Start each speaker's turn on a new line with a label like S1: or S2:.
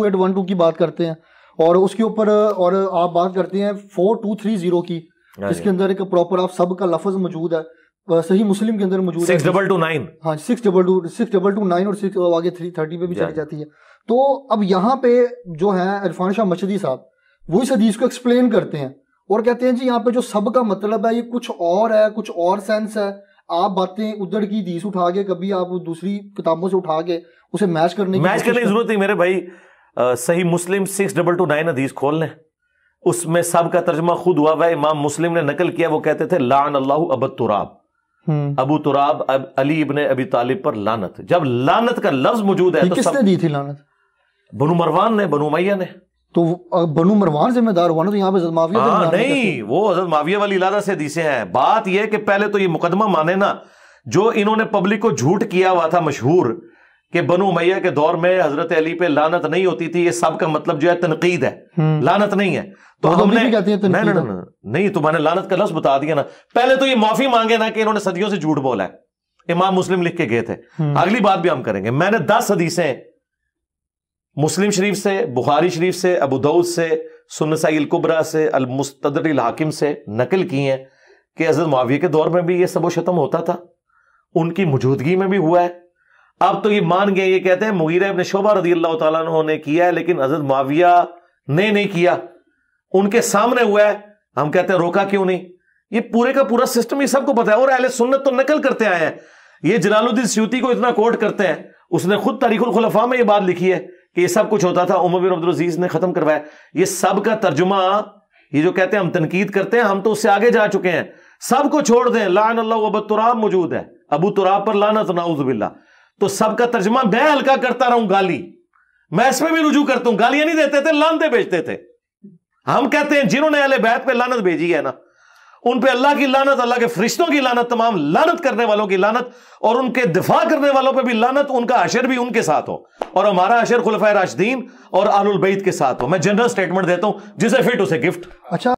S1: To eight one two की बात करते हैं। और उसके ऊपर और आप बात करते हैं फोर टू थ्री ज़ीरो की
S2: हाँ
S1: इसके अंदर एक प्रॉपर आप सब का लफज मौजूद है। सही मुस्लिम के अंदर मौजूद है।
S2: सिक्स डबल टू नाइन
S1: हाँ six double two six double two nine और सिक्स आगे थ्री थर्टी पे भी चली जाती है। तो अब यहाँ पे जो है इरफान शाह मशदी साहब वो इस हदीस को एक्सप्लेन करते हैं और कहते हैं जी यहाँ पे जो सब का मतलब है ये कुछ और है कुछ और सेंस है। आप बातें उधर की हदीस उठा के कभी आप दूसरी किताबों से उठा के उसे मैच करने की
S2: मैच करने की ज़रूरत नहीं मेरे भाई। सही मुस्लिम सिक्स डबल टू नाइन हदीस खोल लें। उसमें सब का तर्जमा खुद हुआ हुआ इमाम मुस्लिम ने नकल किया वो कहते थे लान अल्लाह अब तुराब।
S1: हम्म।
S2: अबू तुराब अब अली इब्ने अबी तालिब पर लानत। जब लानत का लफ्ज मौजूद है तो
S1: किसने
S2: सब
S1: दी थी लानत?
S2: बनु मरवान ने बनु मैया ने।
S1: तो बनु मरवान जिम्मेदार हुआ ना तो यहाँ पे हज़रत माविया
S2: हाँ नहीं वो हज़रत माविया वाली इलादा से हदीसें हैं। बात यह कि पहले तो ये मुकदमा माने ना जो इन्होंने पब्लिक को झूठ किया हुआ था मशहूर कि बनु मैया के दौर में हज़रत अली पे लानत नहीं होती थी ये सब का मतलब जो है तनकीद है।
S1: हम्म।
S2: लानत नहीं है। तो हमने
S1: कहते हैं
S2: नहीं नहीं। नहीं नहीं तो मैंने लानत का लफ्ज बता दिया ना। पहले तो ये माफ़ी मांगे ना कि इन्होंने सदियों से झूठ बोला है। इमाम मुस्लिम लिख के गए थे।
S1: हम्म।
S2: अगली बात भी हम करेंगे। मैंने दस हदीसें मुस्लिम शरीफ से बुखारी शरीफ से अबू दाऊद से सुनसाइल कुबरा से अल मुस्तदरिल हाकिम से नकल की हैं कि हज़रत माविया के दौर में भी ये सबो शतम होता था। उनकी मौजूदगी में भी हुआ है। अब तो ये मान गए, ये कहते हैं मुगीरा इब्न शोबा रदी अल्लाह अन्हु ने किया है, लेकिन हज़रत माविया ने नहीं किया। उनके सामने हुआ है, हम कहते हैं रोका क्यों नहीं? ये पूरे का पूरा सिस्टम ये सबको पता है, और अहले सुन्नत तो नकल करते आए हैं। ये जलालुद्दीन स्यूती को इतना कोट करते हैं, उसने खुद तारीखुल खुलफा में ये बात लिखी है कि ये सब कुछ होता था, उमर बिन अब्दुल अज़ीज़ ने खत्म करवाया। ये सब का तर्जुमा, ये जो कहते हैं हम तनकीद करते हैं, हम तो उससे आगे जा चुके हैं। सबको छोड़ दें लान अल्लाह अबू तुराब मौजूद है। अबू तुराब पर लानत नाउजुबिल्ला तो सबका तर्जमा मैं हल्का करता रहूँ गाली। मैं इसमें भी रुजू करता हूँ। गालियाँ नहीं देते थे लानते भेजते थे। हम कहते हैं, जिन्होंने अहले बैत पे लानत भेजी है ना, उन पे अल्लाह की लानत, अल्लाह के फरिश्तों की लानत, तमाम लानत करने वालों की लानत और उनके दिफा करने वालों पे भी लानत, उनका अशर भी उनके साथ हो और हमारा अशर खुलफा राशदीन और आलुल बैत के साथ हो। मैं जनरल स्टेटमेंट देता हूँ, जिसे फिट उसे गिफ्ट।
S1: अच्छा